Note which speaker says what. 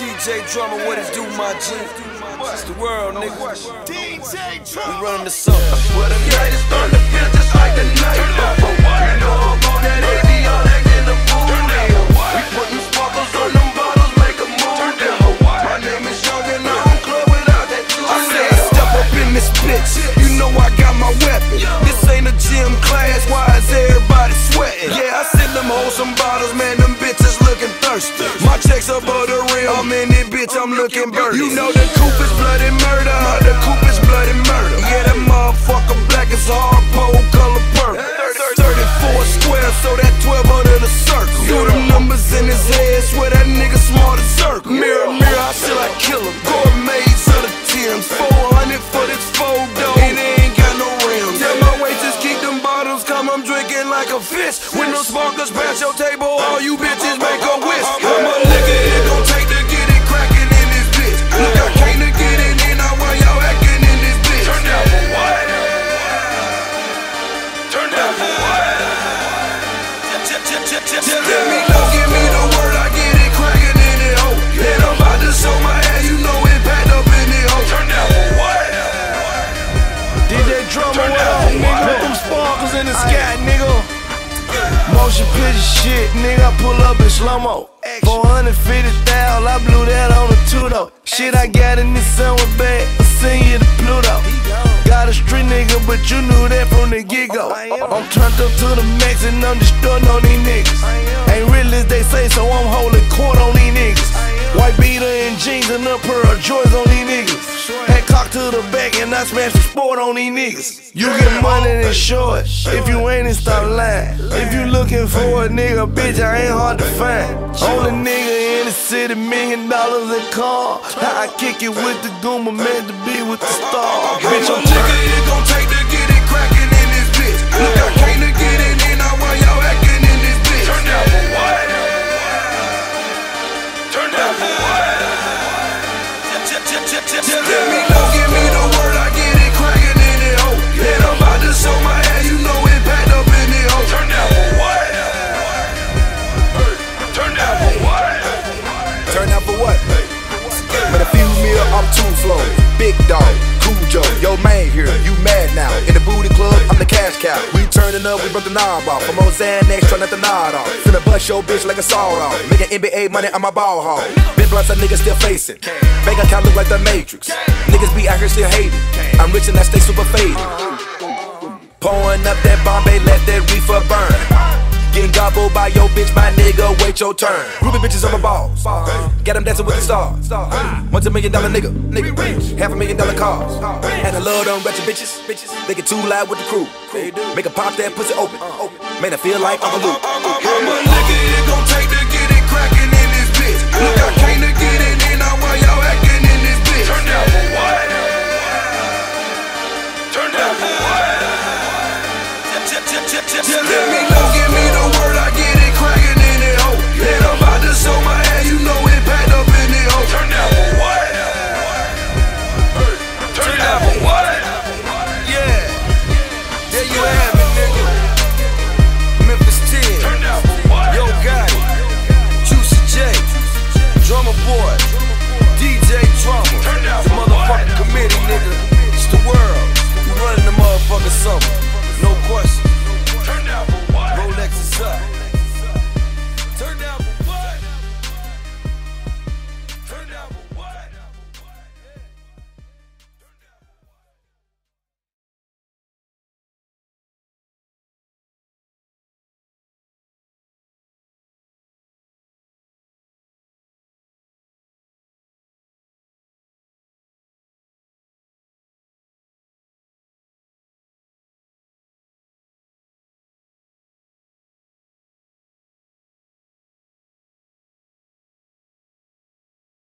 Speaker 1: DJ Drama, what it do, my G? It's the world, nigga.
Speaker 2: DJ We
Speaker 1: running the summer. Well, the night is starting to feel just like the night before. You know about that ABR acting the fool now. We putting sparkles on them bottles, make a move now. My name is Young and I don't club without that two I said, step up in this bitch. You know I got my weapon. This ain't a gym class. Why is everybody sweating? Yeah, I send them hoes some bottles, man. Thirsty. My checks above the rim. I'm in it, bitch. I'm looking birdie. You know the coupe is bloody a fish. When those sparklers pass your table, all you bitches make a wish. How much liquor it gon' take to get it crackin' in this bitch? Look, I came to get it in, now why y'all acting in this bitch? Turn down for what? Turn down for what? Tell me no, give me the word, I get it crackin' in it, ho. And I'm about show my ass, you know it packed up in it, ho. Turn down for what?
Speaker 2: DJ Drama, Turn what down up, for nigga? what? Put them sparkles in the sky, nigga. Motion picture shit, nigga. I pull up in slow mo. 450,000, I blew that on the two though. Shit, I got in this summer bag. I send you to Pluto. Got a street nigga, but you knew that from the get go. I'm turned up to the max and I'm destroying on these niggas. Ain't real as they say, so I'm holding court on these niggas. White beater and jeans and a pair of joys on these niggas. To the back and I smash the sport on these niggas. You get money then short. If you ain't, then stop lying. If you looking for a nigga, bitch, I ain't hard to find. Only nigga in the city, million dollars in car. I kick it with the Goomba, meant to be with the star. Bitch, I'm liquor
Speaker 1: it gon' take to
Speaker 3: two flow. Big dog, Cujo, yo man here, you mad now. In the booty club, I'm the cash cow. We turning up, we broke the knob off. I'm on Xanax, trying not to nod off. Finna bust your bitch like a sawed off. Making NBA money on my ball hall. Big blunts, that niggas still facing. Bank account look like the Matrix. Niggas be out here still hating. I'm rich and I stay super faded. Pouring up that Bombay, let that reefer burn. Getting gobbled by your bitch, my nigga, wait your turn. Ruby bitches on my balls. Got them dancing with the stars. Once a million dollar nigga, nigga. Half a million dollar cars. Had I love them wretched bitches. They get too loud with the crew. Make a pop that pussy open. Man, I feel like I'm a loop. How
Speaker 1: much liquor it gon' take to get it crackin' in this bitch? Look, I came to get it in, I want y'all acting in this bitch. Turn down for what? Turn down for what? Tell me